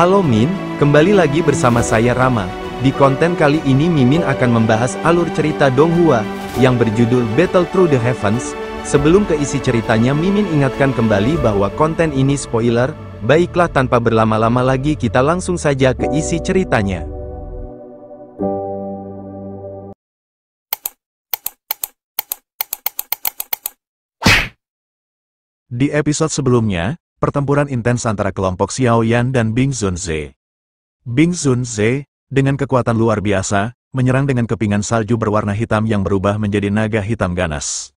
Halo Min, kembali lagi bersama saya Rama. Di konten kali ini Mimin akan membahas alur cerita Donghua, yang berjudul Battle Through the Heavens. Sebelum ke isi ceritanya Mimin ingatkan kembali bahwa konten ini spoiler, baiklah tanpa berlama-lama lagi kita langsung saja ke isi ceritanya. Di episode sebelumnya, pertempuran intens antara kelompok Xiao Yan dan Bing Zunze. Bing Zunze, dengan kekuatan luar biasa, menyerang dengan kepingan salju berwarna hitam yang berubah menjadi naga hitam ganas.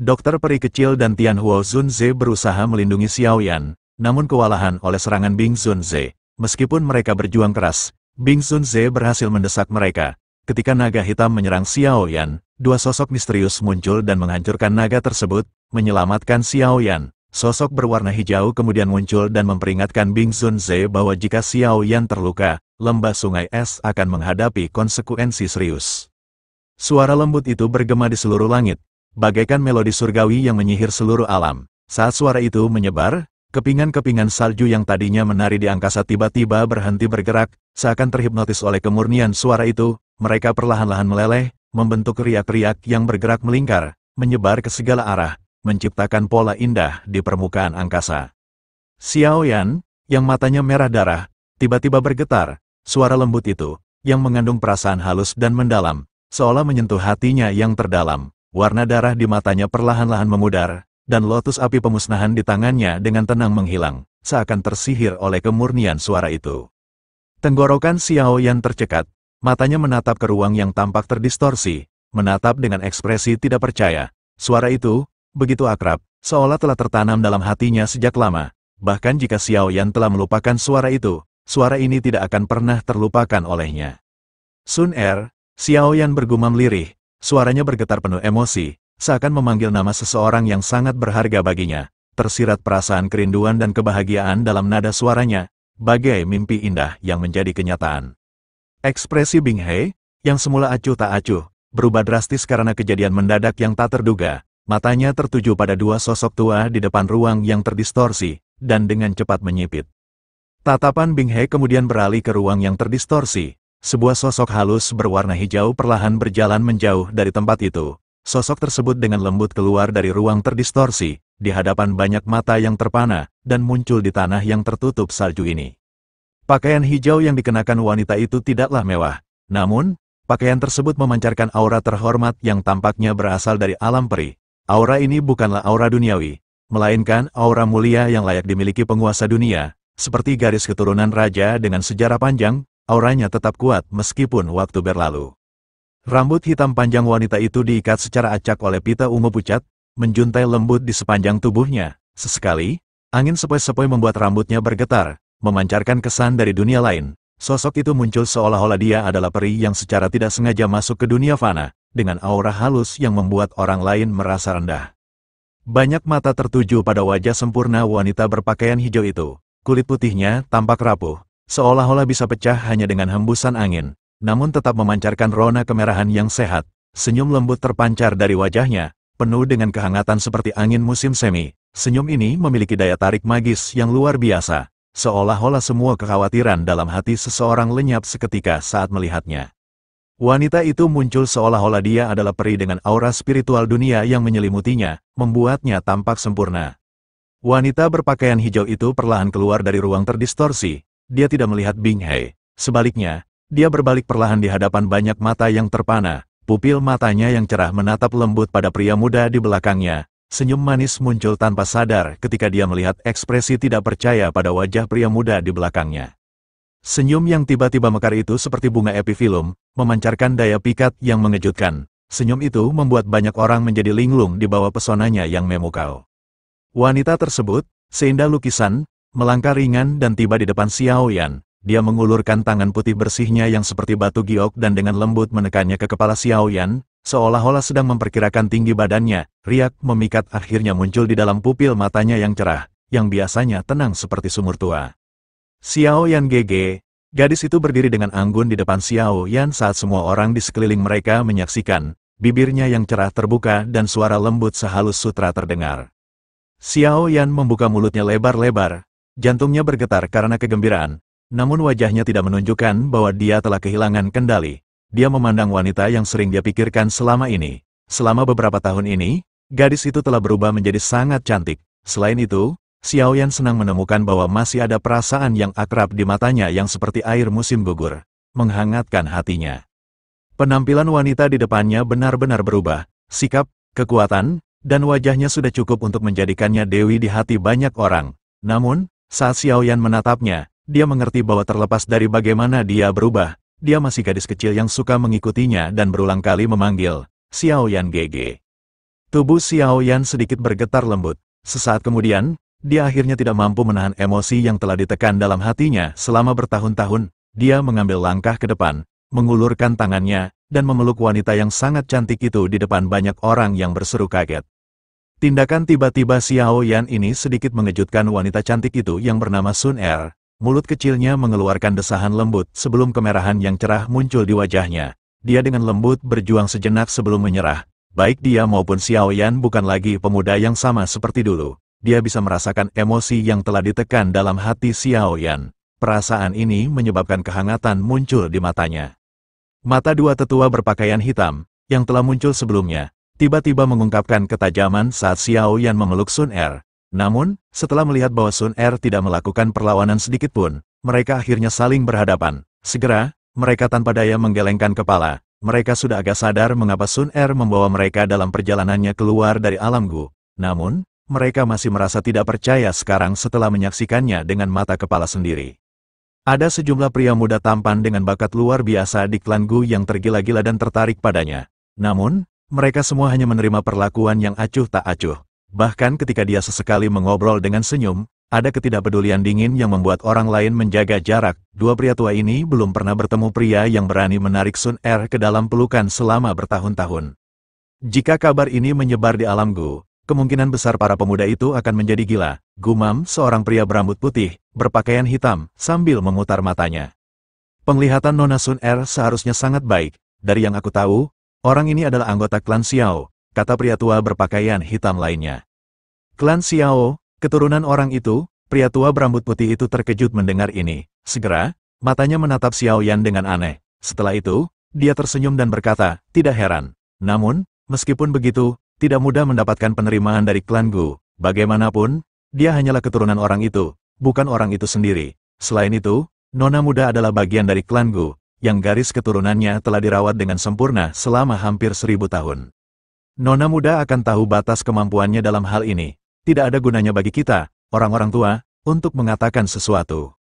Dokter peri kecil dan Tian Huo Zunze berusaha melindungi Xiao Yan, namun kewalahan oleh serangan Bing Zunze. Meskipun mereka berjuang keras, Bing Zunze berhasil mendesak mereka. Ketika naga hitam menyerang Xiao Yan, dua sosok misterius muncul dan menghancurkan naga tersebut, menyelamatkan Xiao Yan. Sosok berwarna hijau kemudian muncul dan memperingatkan Bing Zunze bahwa jika Xiao Yan terluka, lembah sungai es akan menghadapi konsekuensi serius. Suara lembut itu bergema di seluruh langit, bagaikan melodi surgawi yang menyihir seluruh alam. Saat suara itu menyebar, kepingan-kepingan salju yang tadinya menari di angkasa tiba-tiba berhenti bergerak, seakan terhipnotis oleh kemurnian suara itu, mereka perlahan-lahan meleleh, membentuk riak-riak yang bergerak melingkar, menyebar ke segala arah, menciptakan pola indah di permukaan angkasa. Xiao Yan, yang matanya merah darah, tiba-tiba bergetar, suara lembut itu, yang mengandung perasaan halus dan mendalam, seolah menyentuh hatinya yang terdalam. Warna darah di matanya perlahan-lahan memudar, dan lotus api pemusnahan di tangannya dengan tenang menghilang, seakan tersihir oleh kemurnian suara itu. Tenggorokan Xiao Yan tercekat, matanya menatap ke ruang yang tampak terdistorsi, menatap dengan ekspresi tidak percaya. Suara itu, begitu akrab, seolah telah tertanam dalam hatinya sejak lama. Bahkan jika Xiao Yan telah melupakan suara itu, suara ini tidak akan pernah terlupakan olehnya. Sun Er, Xiao Yan bergumam lirih, suaranya bergetar penuh emosi, seakan memanggil nama seseorang yang sangat berharga baginya. Tersirat perasaan kerinduan dan kebahagiaan dalam nada suaranya, bagai mimpi indah yang menjadi kenyataan. Ekspresi Bing He, yang semula acuh tak acuh, berubah drastis karena kejadian mendadak yang tak terduga, Matanya tertuju pada dua sosok tua di depan ruang yang terdistorsi, dan dengan cepat menyipit. Tatapan Bing He kemudian beralih ke ruang yang terdistorsi. Sebuah sosok halus berwarna hijau perlahan berjalan menjauh dari tempat itu. Sosok tersebut dengan lembut keluar dari ruang terdistorsi, di hadapan banyak mata yang terpana, dan muncul di tanah yang tertutup salju ini. Pakaian hijau yang dikenakan wanita itu tidaklah mewah. Namun, pakaian tersebut memancarkan aura terhormat yang tampaknya berasal dari alam peri, Aura ini bukanlah aura duniawi, melainkan aura mulia yang layak dimiliki penguasa dunia, seperti garis keturunan raja dengan sejarah panjang, auranya tetap kuat meskipun waktu berlalu. Rambut hitam panjang wanita itu diikat secara acak oleh pita ungu pucat, menjuntai lembut di sepanjang tubuhnya. Sesekali, angin sepoi-sepoi membuat rambutnya bergetar, memancarkan kesan dari dunia lain. Sosok itu muncul seolah-olah dia adalah peri yang secara tidak sengaja masuk ke dunia fana, dengan aura halus yang membuat orang lain merasa rendah. Banyak mata tertuju pada wajah sempurna wanita berpakaian hijau itu. Kulit putihnya tampak rapuh, seolah-olah bisa pecah hanya dengan hembusan angin, namun tetap memancarkan rona kemerahan yang sehat. Senyum lembut terpancar dari wajahnya, penuh dengan kehangatan seperti angin musim semi. Senyum ini memiliki daya tarik magis yang luar biasa, seolah-olah semua kekhawatiran dalam hati seseorang lenyap seketika saat melihatnya. Wanita itu muncul seolah-olah dia adalah peri dengan aura spiritual dunia yang menyelimutinya, membuatnya tampak sempurna. Wanita berpakaian hijau itu perlahan keluar dari ruang terdistorsi. Dia tidak melihat Bing Hei. Sebaliknya, dia berbalik perlahan di hadapan banyak mata yang terpana. Pupil matanya yang cerah menatap lembut pada pria muda di belakangnya. Senyum manis muncul tanpa sadar ketika dia melihat ekspresi tidak percaya pada wajah pria muda di belakangnya. Senyum yang tiba-tiba mekar itu seperti bunga epifilum, memancarkan daya pikat yang mengejutkan. Senyum itu membuat banyak orang menjadi linglung di bawah pesonanya yang memukau. Wanita tersebut, seindah lukisan, melangkah ringan dan tiba di depan Xiao Yan. Dia mengulurkan tangan putih bersihnya yang seperti batu giok dan dengan lembut menekannya ke kepala Xiao Yan, seolah-olah sedang memperkirakan tinggi badannya. Riak memikat akhirnya muncul di dalam pupil matanya yang cerah, yang biasanya tenang seperti sumur tua. Xiao Yan GG, gadis itu berdiri dengan anggun di depan Xiao Yan saat semua orang di sekeliling mereka menyaksikan, bibirnya yang cerah terbuka dan suara lembut sehalus sutra terdengar. Xiao Yan membuka mulutnya lebar-lebar, jantungnya bergetar karena kegembiraan, namun wajahnya tidak menunjukkan bahwa dia telah kehilangan kendali. Dia memandang wanita yang sering dia pikirkan selama ini. Selama beberapa tahun ini, gadis itu telah berubah menjadi sangat cantik. Selain itu, Xiao Yan senang menemukan bahwa masih ada perasaan yang akrab di matanya yang seperti air musim gugur, menghangatkan hatinya. Penampilan wanita di depannya benar-benar berubah, sikap, kekuatan, dan wajahnya sudah cukup untuk menjadikannya dewi di hati banyak orang. Namun, saat Xiao Yan menatapnya, dia mengerti bahwa terlepas dari bagaimana dia berubah, dia masih gadis kecil yang suka mengikutinya dan berulang kali memanggil, Xiao Yan GG. Tubuh Xiao Yan sedikit bergetar lembut. Sesaat kemudian, dia akhirnya tidak mampu menahan emosi yang telah ditekan dalam hatinya selama bertahun-tahun. Dia mengambil langkah ke depan, mengulurkan tangannya, dan memeluk wanita yang sangat cantik itu di depan banyak orang yang berseru kaget. Tindakan tiba-tiba Xiao Yan ini sedikit mengejutkan wanita cantik itu yang bernama Sun Er. Mulut kecilnya mengeluarkan desahan lembut sebelum kemerahan yang cerah muncul di wajahnya. Dia dengan lembut berjuang sejenak sebelum menyerah, Baik dia maupun Xiao Yan bukan lagi pemuda yang sama seperti dulu. Dia bisa merasakan emosi yang telah ditekan dalam hati Xiao Yan. Perasaan ini menyebabkan kehangatan muncul di matanya. Mata dua tetua berpakaian hitam, yang telah muncul sebelumnya, tiba-tiba mengungkapkan ketajaman saat Xiao Yan memeluk Sun Er. Namun, setelah melihat bahwa Sun Er tidak melakukan perlawanan sedikit pun, mereka akhirnya saling berhadapan. Segera, mereka tanpa daya menggelengkan kepala, mereka sudah agak sadar mengapa Sun Er membawa mereka dalam perjalanannya keluar dari alam Gu. Namun, mereka masih merasa tidak percaya sekarang setelah menyaksikannya dengan mata kepala sendiri. Ada sejumlah pria muda tampan dengan bakat luar biasa di klan Gu yang tergila-gila dan tertarik padanya. Namun, mereka semua hanya menerima perlakuan yang acuh tak acuh. Bahkan ketika dia sesekali mengobrol dengan senyum, ada ketidakpedulian dingin yang membuat orang lain menjaga jarak. Dua pria tua ini belum pernah bertemu pria yang berani menarik Sun Er ke dalam pelukan selama bertahun-tahun. Jika kabar ini menyebar di alam Gu, kemungkinan besar para pemuda itu akan menjadi gila. Gumam, seorang pria berambut putih, berpakaian hitam, sambil memutar matanya. Penglihatan Nona Sun Er seharusnya sangat baik. Dari yang aku tahu, orang ini adalah anggota klan Xiao, kata pria tua berpakaian hitam lainnya. Klan Xiao, Keturunan orang itu, pria tua berambut putih itu terkejut mendengar ini. Segera, matanya menatap Xiao Yan dengan aneh. Setelah itu, dia tersenyum dan berkata, tidak heran. Namun, meskipun begitu, tidak mudah mendapatkan penerimaan dari klan Gu. Bagaimanapun, dia hanyalah keturunan orang itu, bukan orang itu sendiri. Selain itu, Nona muda adalah bagian dari klan Gu, yang garis keturunannya telah dirawat dengan sempurna selama hampir seribu tahun. Nona muda akan tahu batas kemampuannya dalam hal ini, tidak ada gunanya bagi kita, orang-orang tua, untuk mengatakan sesuatu.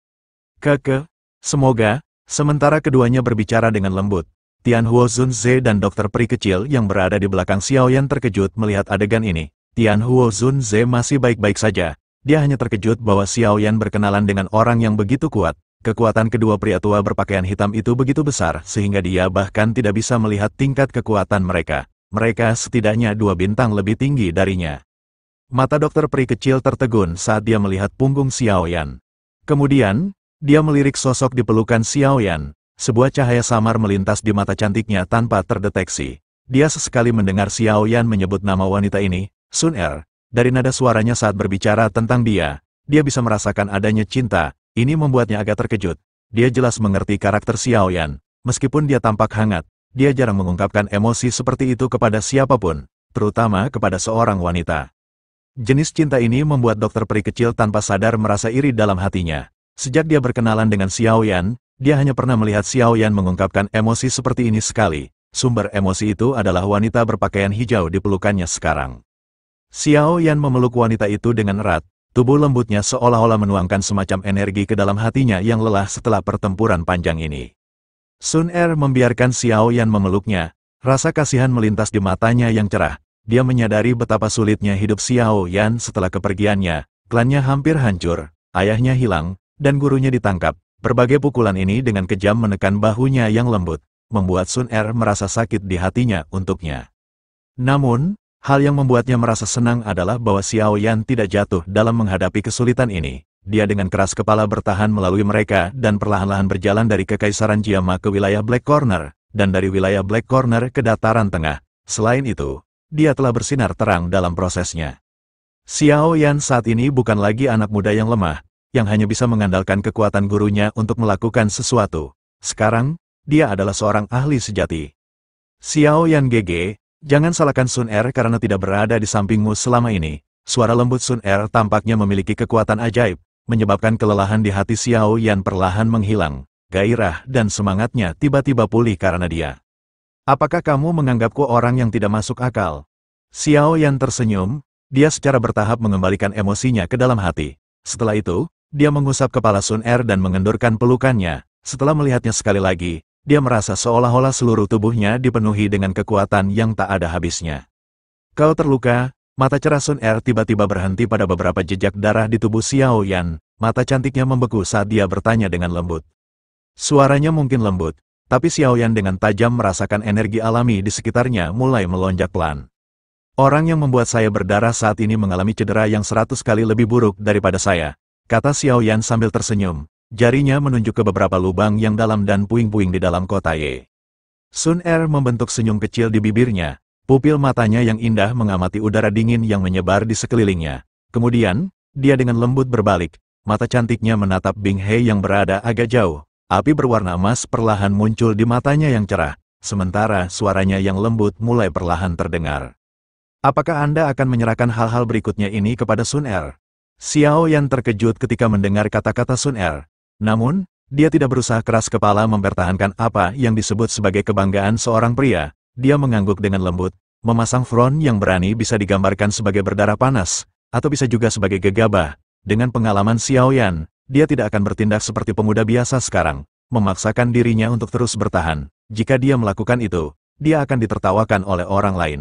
Keke, semoga, sementara keduanya berbicara dengan lembut, Tian Huo Zun Ze dan dokter peri kecil yang berada di belakang Xiao Yan terkejut melihat adegan ini. Tian Huo Zun Ze masih baik-baik saja. Dia hanya terkejut bahwa Xiao Yan berkenalan dengan orang yang begitu kuat. Kekuatan kedua pria tua berpakaian hitam itu begitu besar sehingga dia bahkan tidak bisa melihat tingkat kekuatan mereka. Mereka setidaknya dua bintang lebih tinggi darinya. Mata dokter peri kecil tertegun saat dia melihat punggung Xiao Yan. Kemudian, dia melirik sosok di pelukan Xiao Yan. Sebuah cahaya samar melintas di mata cantiknya tanpa terdeteksi. Dia sesekali mendengar Xiao Yan menyebut nama wanita ini, Sun Er. Dari nada suaranya saat berbicara tentang dia, dia bisa merasakan adanya cinta. Ini membuatnya agak terkejut. Dia jelas mengerti karakter Xiao Yan. Meskipun dia tampak hangat, dia jarang mengungkapkan emosi seperti itu kepada siapa pun, terutama kepada seorang wanita. Jenis cinta ini membuat dokter peri kecil tanpa sadar merasa iri dalam hatinya. Sejak dia berkenalan dengan Xiao Yan, dia hanya pernah melihat Xiao Yan mengungkapkan emosi seperti ini sekali. Sumber emosi itu adalah wanita berpakaian hijau di pelukannya sekarang. Xiao Yan memeluk wanita itu dengan erat, tubuh lembutnya seolah-olah menuangkan semacam energi ke dalam hatinya yang lelah setelah pertempuran panjang ini. Sun Er membiarkan Xiao Yan memeluknya, rasa kasihan melintas di matanya yang cerah, dia menyadari betapa sulitnya hidup Xiao Yan setelah kepergiannya. Klannya hampir hancur, ayahnya hilang, dan gurunya ditangkap. Berbagai pukulan ini dengan kejam menekan bahunya yang lembut, membuat Sun Er merasa sakit di hatinya untuknya. Namun, hal yang membuatnya merasa senang adalah bahwa Xiao Yan tidak jatuh dalam menghadapi kesulitan ini. Dia dengan keras kepala bertahan melalui mereka dan perlahan-lahan berjalan dari Kekaisaran Jiama ke wilayah Black Corner, dan dari wilayah Black Corner ke dataran tengah. Selain itu, dia telah bersinar terang dalam prosesnya. Xiao Yan saat ini bukan lagi anak muda yang lemah, yang hanya bisa mengandalkan kekuatan gurunya untuk melakukan sesuatu. Sekarang, dia adalah seorang ahli sejati. Xiao Yan GG, jangan salahkan Sun Er karena tidak berada di sampingmu selama ini. Suara lembut Sun Er tampaknya memiliki kekuatan ajaib, menyebabkan kelelahan di hati Xiao Yan perlahan menghilang. Gairah dan semangatnya tiba-tiba pulih karena dia. Apakah kamu menganggapku orang yang tidak masuk akal? Xiao Yan tersenyum, dia secara bertahap mengembalikan emosinya ke dalam hati. Setelah itu, dia mengusap kepala Sun Er dan mengendurkan pelukannya. Setelah melihatnya sekali lagi, dia merasa seolah-olah seluruh tubuhnya dipenuhi dengan kekuatan yang tak ada habisnya. Kau terluka, mata cerah Sun Er tiba-tiba berhenti pada beberapa jejak darah di tubuh Xiao Yan, mata cantiknya membeku saat dia bertanya dengan lembut. Suaranya mungkin lembut, tapi Xiao Yan dengan tajam merasakan energi alami di sekitarnya mulai melonjak pelan. Orang yang membuat saya berdarah saat ini mengalami cedera yang seratus kali lebih buruk daripada saya, kata Xiao Yan sambil tersenyum, Jarinya menunjuk ke beberapa lubang yang dalam dan puing-puing di dalam kota Ye. Sun Er membentuk senyum kecil di bibirnya, pupil matanya yang indah mengamati udara dingin yang menyebar di sekelilingnya. Kemudian, dia dengan lembut berbalik, mata cantiknya menatap Bing He yang berada agak jauh. Api berwarna emas perlahan muncul di matanya yang cerah, sementara suaranya yang lembut mulai perlahan terdengar. Apakah Anda akan menyerahkan hal-hal berikutnya ini kepada Sun Er? Xiao Yan terkejut ketika mendengar kata-kata Sun Er. Namun, dia tidak berusaha keras kepala mempertahankan apa yang disebut sebagai kebanggaan seorang pria. Dia mengangguk dengan lembut, memasang front yang berani bisa digambarkan sebagai berdarah panas, atau bisa juga sebagai gegabah. Dengan pengalaman Xiao Yan, dia tidak akan bertindak seperti pemuda biasa sekarang, memaksakan dirinya untuk terus bertahan. Jika dia melakukan itu, dia akan ditertawakan oleh orang lain.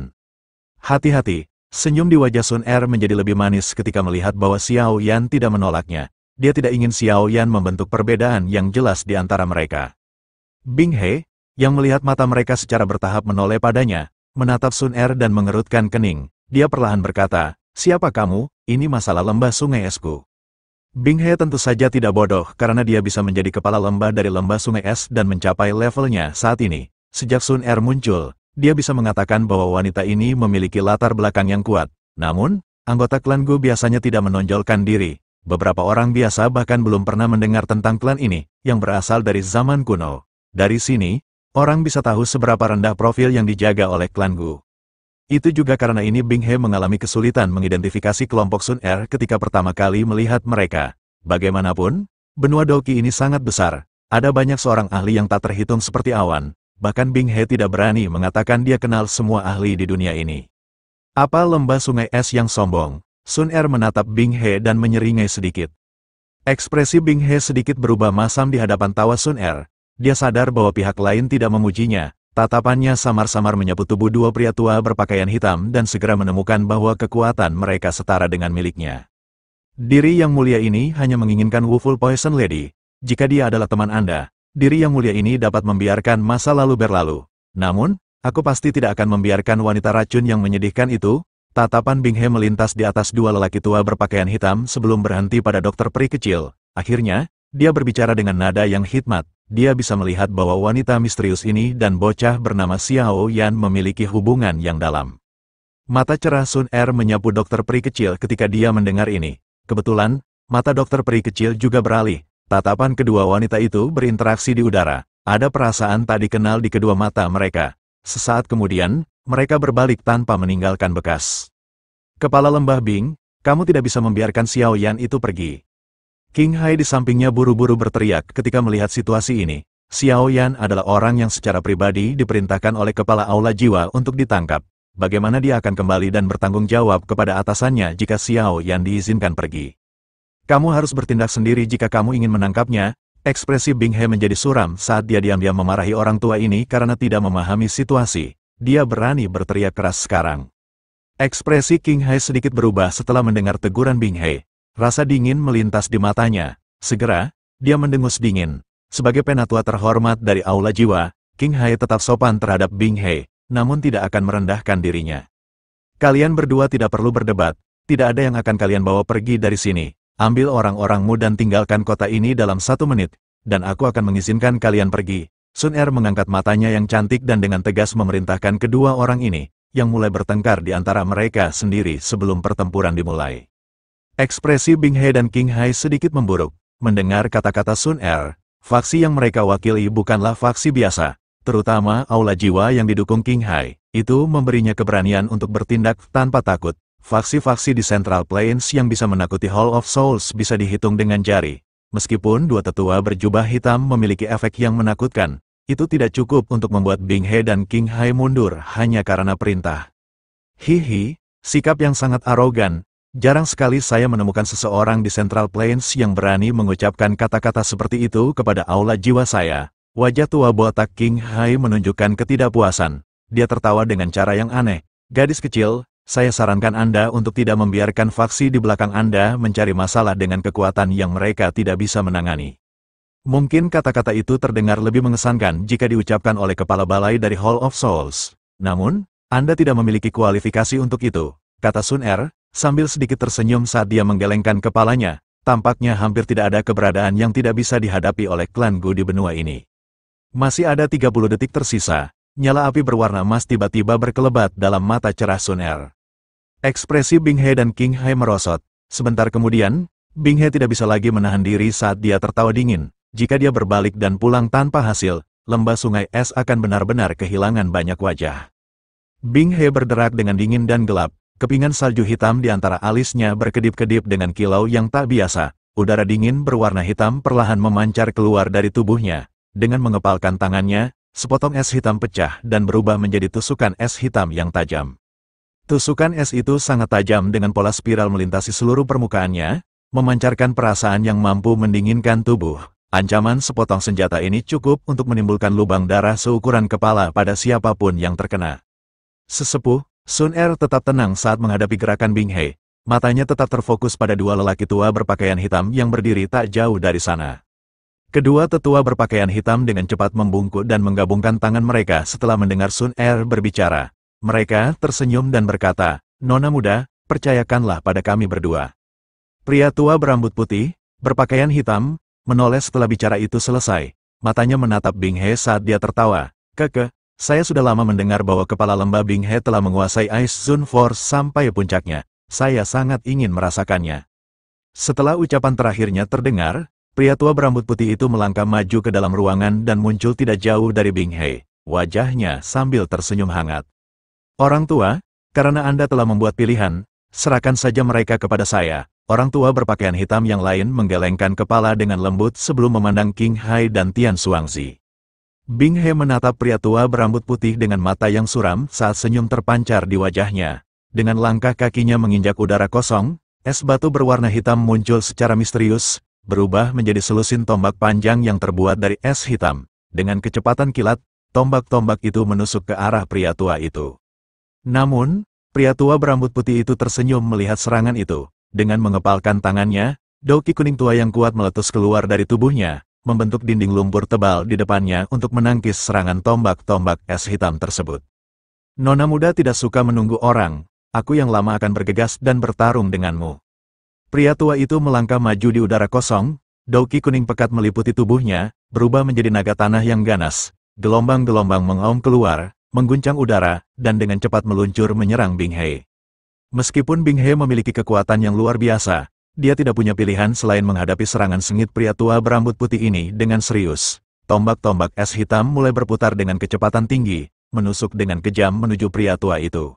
Hati-hati, senyum di wajah Sun Er menjadi lebih manis ketika melihat bahwa Xiao Yan tidak menolaknya. Dia tidak ingin Xiao Yan membentuk perbedaan yang jelas di antara mereka. Bing He, yang melihat mata mereka secara bertahap menoleh padanya, menatap Sun Er dan mengerutkan kening. Dia perlahan berkata, siapa kamu? Ini masalah lembah sungai esku. Bing He tentu saja tidak bodoh karena dia bisa menjadi kepala lembah dari lembah sungai es dan mencapai levelnya saat ini. Sejak Sun Er muncul, dia bisa mengatakan bahwa wanita ini memiliki latar belakang yang kuat. Namun, anggota klan Gu biasanya tidak menonjolkan diri, Beberapa orang biasa bahkan belum pernah mendengar tentang klan ini, yang berasal dari zaman kuno. Dari sini, orang bisa tahu seberapa rendah profil yang dijaga oleh klan Gu. Itu juga karena ini Bing He mengalami kesulitan mengidentifikasi kelompok Sun Er ketika pertama kali melihat mereka. Bagaimanapun, benua Doki ini sangat besar. Ada banyak seorang ahli yang tak terhitung seperti awan. Bahkan Bing He tidak berani mengatakan dia kenal semua ahli di dunia ini. Apa lembah sungai es yang sombong? Sun Er menatap Bing He dan menyeringai sedikit. Ekspresi Bing He sedikit berubah masam di hadapan tawa Sun Er. Dia sadar bahwa pihak lain tidak memujinya. Tatapannya samar-samar menyapu tubuh dua pria tua berpakaian hitam dan segera menemukan bahwa kekuatan mereka setara dengan miliknya. Diri yang mulia ini hanya menginginkan Wuful Poison Lady. Jika dia adalah teman Anda, diri yang mulia ini dapat membiarkan masa lalu berlalu. Namun, aku pasti tidak akan membiarkan wanita racun yang menyedihkan itu, Tatapan Bing He melintas di atas dua lelaki tua berpakaian hitam sebelum berhenti pada dokter peri kecil. Akhirnya, dia berbicara dengan nada yang hikmat. Dia bisa melihat bahwa wanita misterius ini dan bocah bernama Xiao Yan memiliki hubungan yang dalam. Mata cerah Sun Er menyapu dokter peri kecil ketika dia mendengar ini. Kebetulan, mata dokter peri kecil juga beralih. Tatapan kedua wanita itu berinteraksi di udara. Ada perasaan tak dikenal di kedua mata mereka. Sesaat kemudian, mereka berbalik tanpa meninggalkan bekas. Kepala lembah Bing, kamu tidak bisa membiarkan Xiao Yan itu pergi. King Hai di sampingnya buru-buru berteriak ketika melihat situasi ini. Xiao Yan adalah orang yang secara pribadi diperintahkan oleh kepala aula jiwa untuk ditangkap. Bagaimana dia akan kembali dan bertanggung jawab kepada atasannya jika Xiao Yan diizinkan pergi? Kamu harus bertindak sendiri jika kamu ingin menangkapnya. Ekspresi Bing He menjadi suram saat dia diam-diam memarahi orang tua ini karena tidak memahami situasi. Dia berani berteriak keras sekarang. Ekspresi King Hai sedikit berubah setelah mendengar teguran Bing He. Rasa dingin melintas di matanya. Segera, dia mendengus dingin. Sebagai penatua terhormat dari Aula Jiwa, King Hai tetap sopan terhadap Bing He, namun tidak akan merendahkan dirinya. Kalian berdua tidak perlu berdebat, tidak ada yang akan kalian bawa pergi dari sini. Ambil orang-orangmu dan tinggalkan kota ini dalam satu menit, dan aku akan mengizinkan kalian pergi. Sun Er mengangkat matanya yang cantik dan dengan tegas memerintahkan kedua orang ini, yang mulai bertengkar di antara mereka sendiri sebelum pertempuran dimulai. Ekspresi Bing He dan King Hai sedikit memburuk. Mendengar kata-kata Sun Er, faksi yang mereka wakili bukanlah faksi biasa, terutama Aula Jiwa yang didukung King Hai. Itu memberinya keberanian untuk bertindak tanpa takut. Faksi-faksi di Central Plains yang bisa menakuti Hall of Souls bisa dihitung dengan jari. Meskipun dua tetua berjubah hitam memiliki efek yang menakutkan, itu tidak cukup untuk membuat Bing He dan King Hai mundur hanya karena perintah. Hihi, sikap yang sangat arogan, Jarang sekali saya menemukan seseorang di Central Plains yang berani mengucapkan kata-kata seperti itu kepada aula jiwa saya. Wajah tua botak King Hai menunjukkan ketidakpuasan. Dia tertawa dengan cara yang aneh. Gadis kecil, saya sarankan Anda untuk tidak membiarkan faksi di belakang Anda mencari masalah dengan kekuatan yang mereka tidak bisa menangani. Mungkin kata-kata itu terdengar lebih mengesankan jika diucapkan oleh kepala balai dari Hall of Souls. Namun, Anda tidak memiliki kualifikasi untuk itu, kata Sun Er, Sambil sedikit tersenyum saat dia menggelengkan kepalanya, tampaknya hampir tidak ada keberadaan yang tidak bisa dihadapi oleh klan Gu di benua ini. Masih ada 30 detik tersisa, nyala api berwarna emas tiba-tiba berkelebat dalam mata cerah Sun Er. Ekspresi Bing He dan King Hai merosot. Sebentar kemudian, Bing He tidak bisa lagi menahan diri saat dia tertawa dingin. Jika dia berbalik dan pulang tanpa hasil, lembah sungai es akan benar-benar kehilangan banyak wajah. Bing He berderak dengan dingin dan gelap, Kepingan salju hitam di antara alisnya berkedip-kedip dengan kilau yang tak biasa. Udara dingin berwarna hitam perlahan memancar keluar dari tubuhnya. Dengan mengepalkan tangannya, sepotong es hitam pecah dan berubah menjadi tusukan es hitam yang tajam. Tusukan es itu sangat tajam dengan pola spiral melintasi seluruh permukaannya, memancarkan perasaan yang mampu mendinginkan tubuh. Ancaman sepotong senjata ini cukup untuk menimbulkan lubang darah seukuran kepala pada siapa pun yang terkena. Sesepuh, Sun Er tetap tenang saat menghadapi gerakan Bing He. Matanya tetap terfokus pada dua lelaki tua berpakaian hitam yang berdiri tak jauh dari sana. Kedua tetua berpakaian hitam dengan cepat membungkuk dan menggabungkan tangan mereka setelah mendengar Sun Er berbicara. Mereka tersenyum dan berkata, Nona muda, percayakanlah pada kami berdua. Pria tua berambut putih, berpakaian hitam, menoleh setelah bicara itu selesai. Matanya menatap Bing He saat dia tertawa. Keke, saya sudah lama mendengar bahwa kepala lembah Bing He telah menguasai Ice Zone Force sampai puncaknya. Saya sangat ingin merasakannya. Setelah ucapan terakhirnya terdengar, pria tua berambut putih itu melangkah maju ke dalam ruangan dan muncul tidak jauh dari Bing He. Wajahnya sambil tersenyum hangat. Orang tua, karena Anda telah membuat pilihan, serahkan saja mereka kepada saya. Orang tua berpakaian hitam yang lain menggelengkan kepala dengan lembut sebelum memandang King Hai dan Tian Suangzi. Bing He menatap pria tua berambut putih dengan mata yang suram saat senyum terpancar di wajahnya. Dengan langkah kakinya menginjak udara kosong, es batu berwarna hitam muncul secara misterius, berubah menjadi selusin tombak panjang yang terbuat dari es hitam. Dengan kecepatan kilat, tombak-tombak itu menusuk ke arah pria tua itu. Namun, pria tua berambut putih itu tersenyum melihat serangan itu. Dengan mengepalkan tangannya, doki kuning tua yang kuat meletus keluar dari tubuhnya, membentuk dinding lumpur tebal di depannya untuk menangkis serangan tombak-tombak es hitam tersebut. Nona muda tidak suka menunggu orang, aku yang lama akan bergegas dan bertarung denganmu. Pria tua itu melangkah maju di udara kosong, dauki kuning pekat meliputi tubuhnya, berubah menjadi naga tanah yang ganas. Gelombang-gelombang mengaum keluar, mengguncang udara, dan dengan cepat meluncur menyerang Bing He. Meskipun Bing He memiliki kekuatan yang luar biasa, dia tidak punya pilihan selain menghadapi serangan sengit pria tua berambut putih ini dengan serius. Tombak-tombak es hitam mulai berputar dengan kecepatan tinggi, menusuk dengan kejam menuju pria tua itu.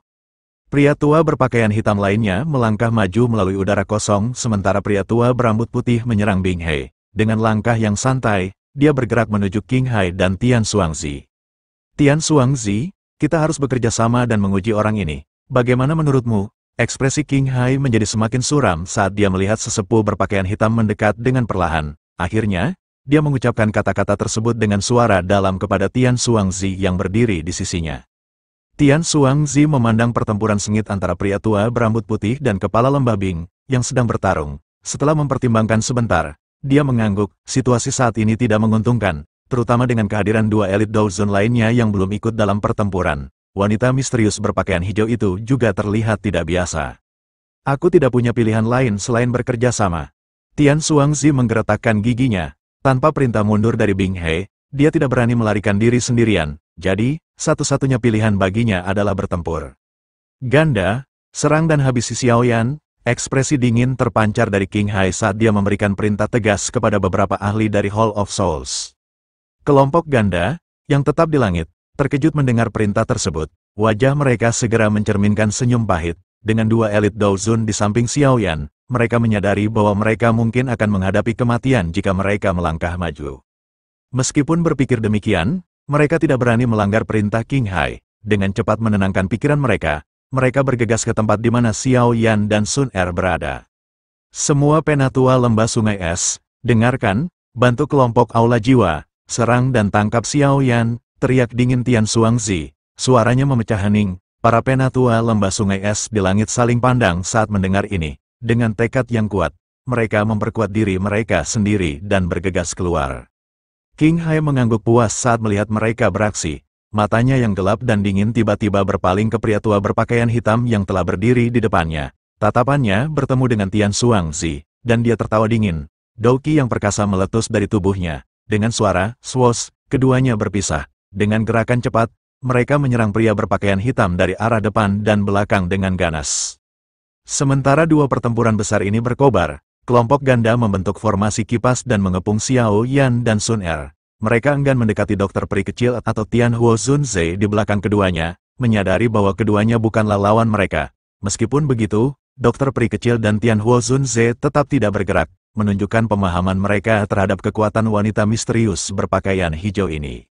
Pria tua berpakaian hitam lainnya melangkah maju melalui udara kosong sementara pria tua berambut putih menyerang Bing He. Dengan langkah yang santai, dia bergerak menuju King Hai dan Tian Suangzi. Tian Suangzi, kita harus bekerja sama dan menguji orang ini. Bagaimana menurutmu? Ekspresi King Hai menjadi semakin suram saat dia melihat sesepuh berpakaian hitam mendekat dengan perlahan. Akhirnya, dia mengucapkan kata-kata tersebut dengan suara dalam kepada Tian Suangzi yang berdiri di sisinya. Tian Suangzi memandang pertempuran sengit antara pria tua berambut putih dan kepala lembah Bing yang sedang bertarung. Setelah mempertimbangkan sebentar, dia mengangguk, situasi saat ini tidak menguntungkan, terutama dengan kehadiran dua elit Douzon lainnya yang belum ikut dalam pertempuran wanita misterius berpakaian hijau itu juga terlihat tidak biasa. Aku tidak punya pilihan lain selain bekerja sama. Tian Suangzi menggeretakkan giginya. Tanpa perintah mundur dari Bing He, dia tidak berani melarikan diri sendirian. Jadi, satu-satunya pilihan baginya adalah bertempur. Ganda, serang dan habisi Xiaoyan, Ekspresi dingin terpancar dari King Hai saat dia memberikan perintah tegas kepada beberapa ahli dari Hall of Souls. Kelompok ganda, yang tetap di langit, terkejut mendengar perintah tersebut. Wajah mereka segera mencerminkan senyum pahit. Dengan dua elit Daozun di samping Xiao Yan, mereka menyadari bahwa mereka mungkin akan menghadapi kematian jika mereka melangkah maju. Meskipun berpikir demikian, mereka tidak berani melanggar perintah King Hai. Dengan cepat menenangkan pikiran mereka, mereka bergegas ke tempat di mana Xiao Yan dan Sun Er berada. Semua penatua lembah sungai es, dengarkan, bantu kelompok Aula Jiwa, serang dan tangkap Xiao Yan, teriak dingin Tian Suangzi. Suaranya memecah hening, para penatua lembah sungai es di langit saling pandang saat mendengar ini. Dengan tekad yang kuat, mereka memperkuat diri mereka sendiri dan bergegas keluar. King Hai mengangguk puas saat melihat mereka beraksi, Matanya yang gelap dan dingin tiba-tiba berpaling ke pria tua berpakaian hitam yang telah berdiri di depannya. Tatapannya bertemu dengan Tian Zi, dan dia tertawa dingin. Doki yang perkasa meletus dari tubuhnya. Dengan suara, swos, keduanya berpisah. Dengan gerakan cepat, mereka menyerang pria berpakaian hitam dari arah depan dan belakang dengan ganas. Sementara dua pertempuran besar ini berkobar, kelompok ganda membentuk formasi kipas dan mengepung Xiao Yan dan Sun Er. Mereka enggan mendekati dokter peri kecil atau Tian Huo Zunze di belakang keduanya, menyadari bahwa keduanya bukanlah lawan mereka. Meskipun begitu, dokter peri kecil dan Tian Huo Zunze tetap tidak bergerak, menunjukkan pemahaman mereka terhadap kekuatan wanita misterius berpakaian hijau ini.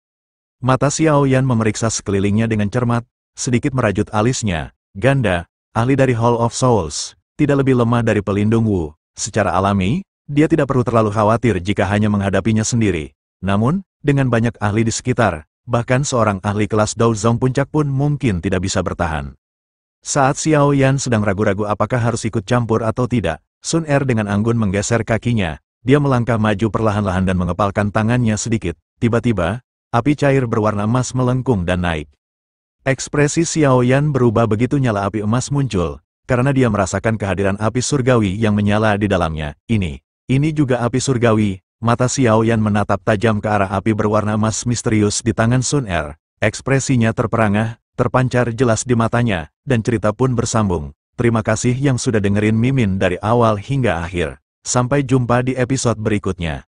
Mata Xiao Yan memeriksa sekelilingnya dengan cermat, sedikit merajut alisnya. Ganda, ahli dari Hall of Souls, tidak lebih lemah dari pelindung Wu. Secara alami, dia tidak perlu terlalu khawatir jika hanya menghadapinya sendiri. Namun, dengan banyak ahli di sekitar, bahkan seorang ahli kelas Dao Zong puncak pun mungkin tidak bisa bertahan. Saat Xiao Yan sedang ragu-ragu apakah harus ikut campur atau tidak, Sun Er dengan anggun menggeser kakinya, dia melangkah maju perlahan-lahan dan mengepalkan tangannya sedikit. Tiba-tiba, api cair berwarna emas melengkung dan naik. Ekspresi Xiao Yan berubah begitu nyala api emas muncul, karena dia merasakan kehadiran api surgawi yang menyala di dalamnya. Ini, ini juga api surgawi, Mata Xiao Yan menatap tajam ke arah api berwarna emas misterius di tangan Sun Er. Ekspresinya terperangah, terpancar jelas di matanya, dan cerita pun bersambung. Terima kasih yang sudah dengerin Mimin dari awal hingga akhir. Sampai jumpa di episode berikutnya.